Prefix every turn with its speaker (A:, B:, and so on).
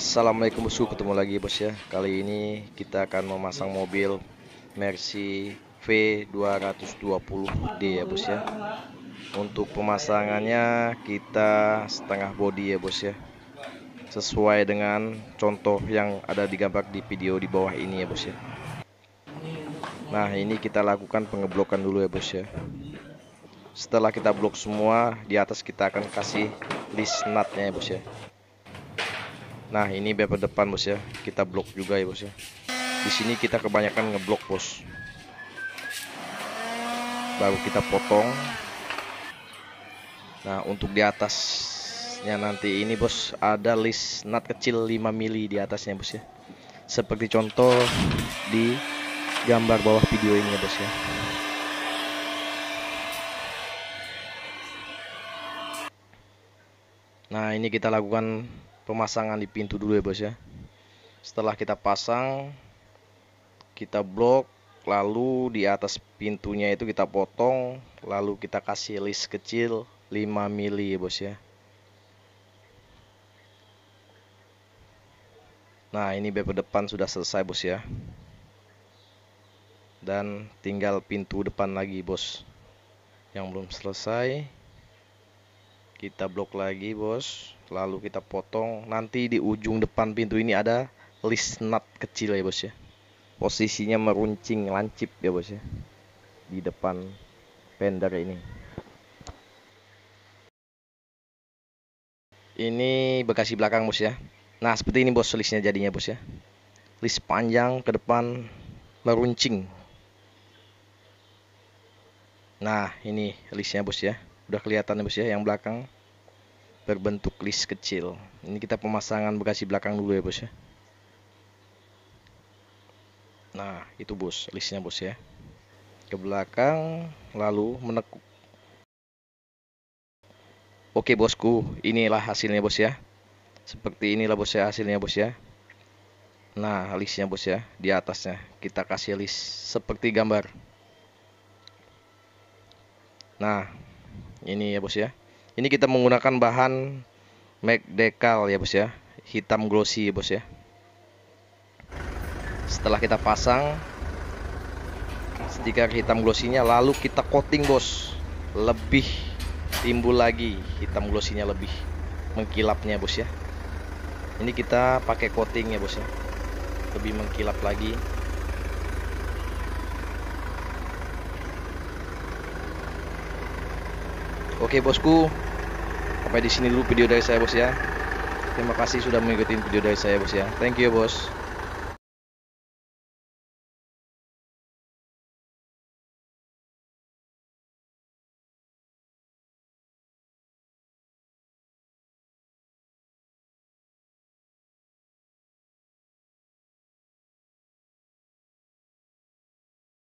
A: Assalamualaikum bosku. Ketemu lagi bos ya. Kali ini kita akan memasang mobil Mercy V220D ya bos ya. Untuk pemasangannya kita setengah body ya bos ya. Sesuai dengan contoh yang ada digambar di video di bawah ini ya bos ya. Nah ini kita lakukan pengeblokan dulu ya bos ya. Setelah kita blok semua di atas kita akan kasih list nutnya ya bos ya Nah ini bumper depan bos ya. Kita blok juga ya bos ya. Di sini kita kebanyakan ngeblok bos. Baru kita potong. Nah untuk di atasnya nanti ini bos ada list nut kecil 5 mili di atasnya bos ya. Seperti contoh di gambar bawah video ini ya bos ya. Nah ini kita lakukan pemasangan di pintu dulu ya bos ya. Setelah kita pasang kita blok lalu di atas pintunya itu kita potong lalu kita kasih list kecil 5 mili ya bos ya. Nah ini bumper depan sudah selesai bos ya. Dan tinggal pintu depan lagi bos yang belum selesai kita blok lagi bos. Lalu kita potong. Nanti di ujung depan pintu ini ada list nut kecil ya bos ya. Posisinya meruncing lancip ya bos ya. Di depan fender ini. Ini bekasi belakang bos ya. Nah seperti ini bos listnya jadinya bos ya. List panjang ke depan meruncing. Nah ini listnya bos ya udah kelihatan ya bos ya yang belakang. Berbentuk list kecil. Ini kita pemasangan bekasi belakang dulu ya bos ya. Nah itu bos listnya bos ya. Ke belakang lalu menekuk. Oke bosku inilah hasilnya bos ya. Seperti inilah bos ya hasilnya bos ya. Nah listnya bos ya di atasnya. Kita kasih list seperti gambar. Nah ini ya bos ya. Ini kita menggunakan bahan Mac Decal ya bos ya. Hitam glossy ya bos ya. Setelah kita pasang stiker hitam glossinya lalu kita coating bos. Lebih timbul lagi hitam glossinya lebih mengkilapnya bos ya. Ini kita pakai coating ya bos ya. Lebih mengkilap lagi Oke bosku, sampai di sini dulu video dari saya bos ya. Terima kasih sudah mengikuti video dari saya bos ya. Thank you bos.